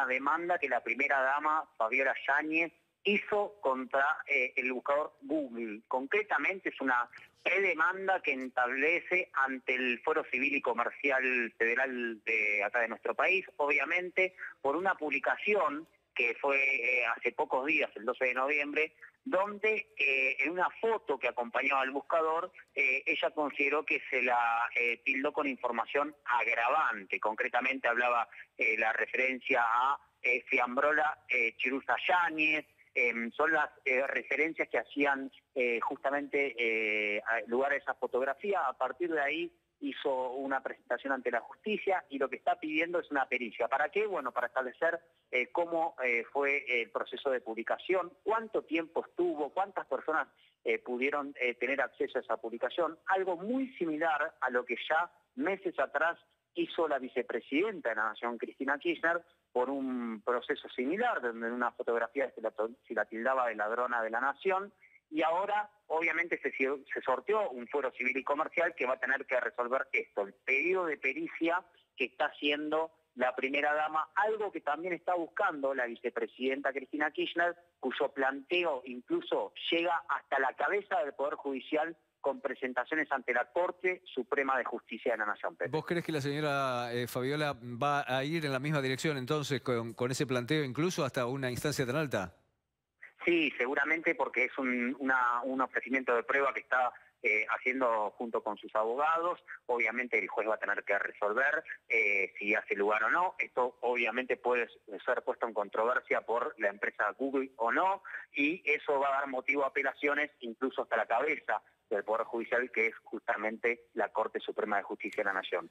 una demanda que la primera dama, Fabiola Yáñez, hizo contra eh, el buscador Google. Concretamente es una demanda que establece ante el Foro Civil y Comercial Federal de acá de nuestro país, obviamente por una publicación que fue eh, hace pocos días, el 12 de noviembre, donde eh, en una foto que acompañaba al buscador, ella consideró que se la tildó con información agravante. Concretamente hablaba la referencia a Fiambrola Chiruza Yáñez, Em, son las eh, referencias que hacían eh, justamente eh, lugar a esa fotografía. A partir de ahí hizo una presentación ante la justicia y lo que está pidiendo es una pericia. ¿Para qué? Bueno, para establecer cómo fue el proceso de publicación, cuánto tiempo estuvo, cuántas personas pudieron tener acceso a esa publicación. Algo muy similar a lo que ya meses atrás hizo la vicepresidenta de la Nación, Cristina Kirchner, por un proceso similar, donde en una fotografía se la, tildaba de ladrona de la nación, y ahora obviamente se, sorteó un fuero civil y comercial que va a tener que resolver esto, el pedido de pericia que está haciendo la primera dama, algo que también está buscando la vicepresidenta Cristina Kirchner, cuyo planteo incluso llega hasta la cabeza del Poder Judicial con presentaciones ante la Corte Suprema de Justicia de la Nación. ¿Vos crees que la señora eh, Fabiola va a ir en la misma dirección entonces con, ese planteo incluso hasta una instancia tan alta? Sí, seguramente porque es un, ofrecimiento de prueba que está eh, haciendo junto con sus abogados. Obviamente el juez va a tener que resolver eh, si hace lugar o no. Esto obviamente puede ser puesto en controversia por la empresa Google o no y eso va a dar motivo a apelaciones incluso hasta la cabeza del Poder Judicial, que es justamente la Corte Suprema de Justicia de la Nación.